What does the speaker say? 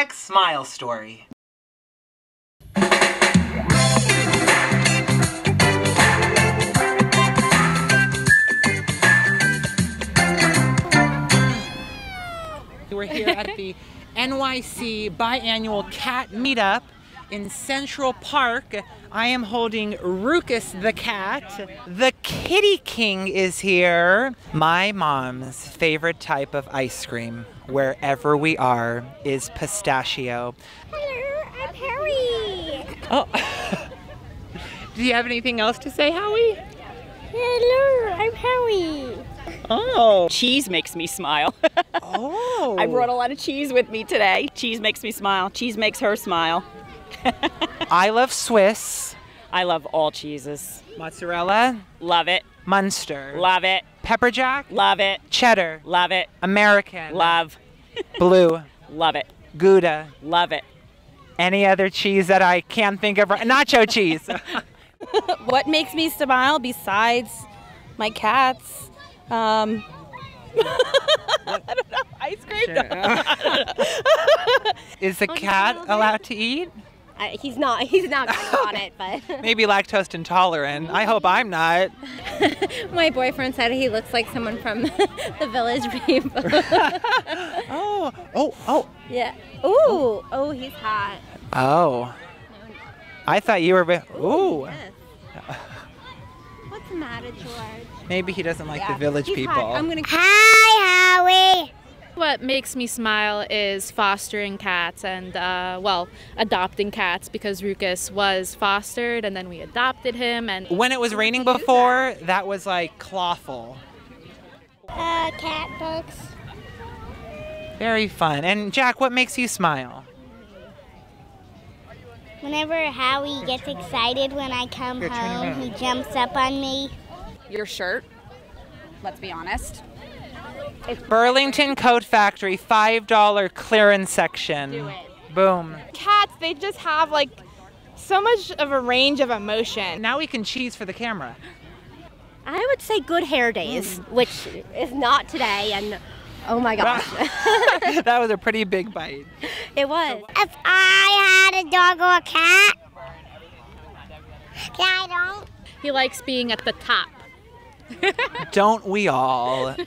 Hashtag smile story. We're here at the NYC biannual cat meetup in Central Park. I am holding Rukus the cat. The Kitty King is here. My mom's favorite type of ice cream, wherever we are, is pistachio. Hello, I'm Harry. Oh. Do you have anything else to say, Howie? Hello, I'm Harry. Oh. Cheese makes me smile. Oh. I brought a lot of cheese with me today. Cheese makes me smile. Cheese makes her smile. I love Swiss, I love all cheeses. mozzarella, Love it. Munster, Love it. pepper jack, Love it. cheddar, Love it. American, Love. blue, Love it. Gouda. Love it. Any other cheese that I can't think of? Nacho cheese. what makes me smile besides my cats? Um, I don't know. Ice cream. Is the cat allowed to eat? Uh, he's not. He's not gonna it, but Maybe lactose intolerant. I hope I'm not. my boyfriend said he looks like someone from the Village People. Oh, oh, oh. yeah. Ooh. Oh, he's hot. Oh. I thought you were. Be- Ooh. Yes. What's the matter, George? Maybe he doesn't like the village He's people. hot. I'm gonna. Hi, Howie. What makes me smile is fostering cats and, uh, well, adopting cats because Rukus was fostered and then we adopted him. And When it was raining before, that was like clawful. Uh, cat books. Very fun. And Jack, what makes you smile? Whenever Howie gets excited when I come home, he jumps up on me. Your shirt. Let's be honest. Burlington Coat Factory, $5 clearance section. Boom. Cats, they just have like so much of a range of emotion. Now we can cheese for the camera. I would say good hair days, which is not today, and oh my gosh, that was a pretty big bite. it was. If I had a dog or a cat, yeah, I don't. he likes being at the top. Don't we all?